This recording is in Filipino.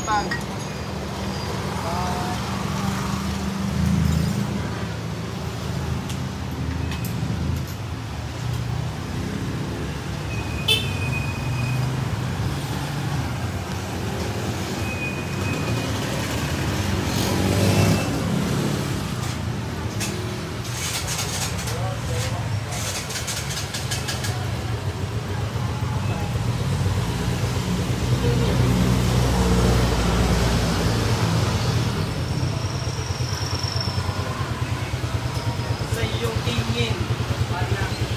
一 yung tingin. Para